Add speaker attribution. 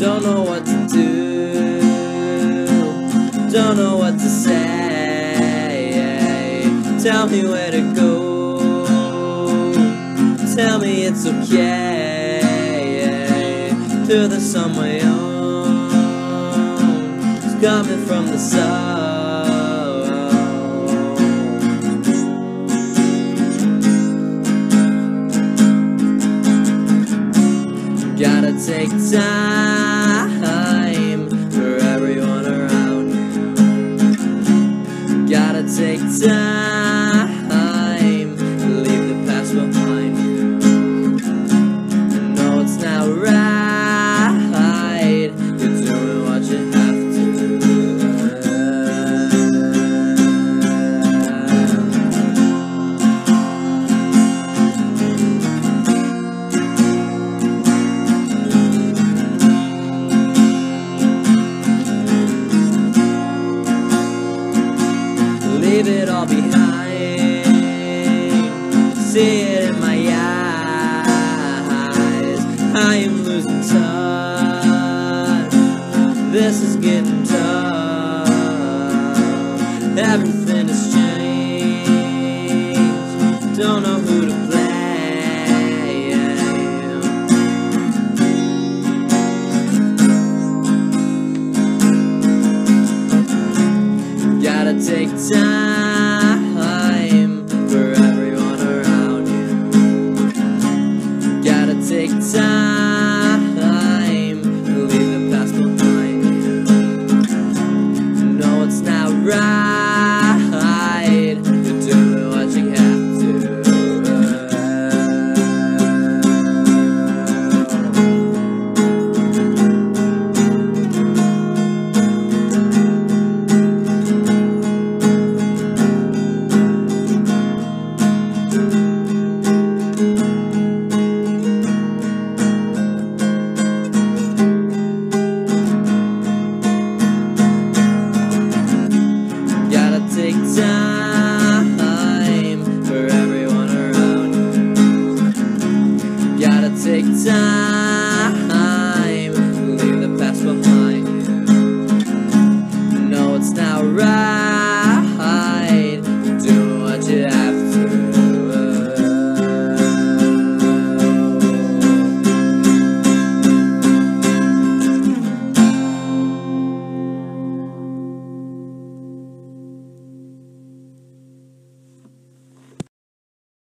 Speaker 1: Don't know what to do. Don't know what to say. Tell me where to go. Tell me it's okay. To the somewhere it's coming from the south. gotta take time leave it all behind. See it in my eyes. I am losing touch. This is getting tough. Everything has changed. Don't know who to take time time.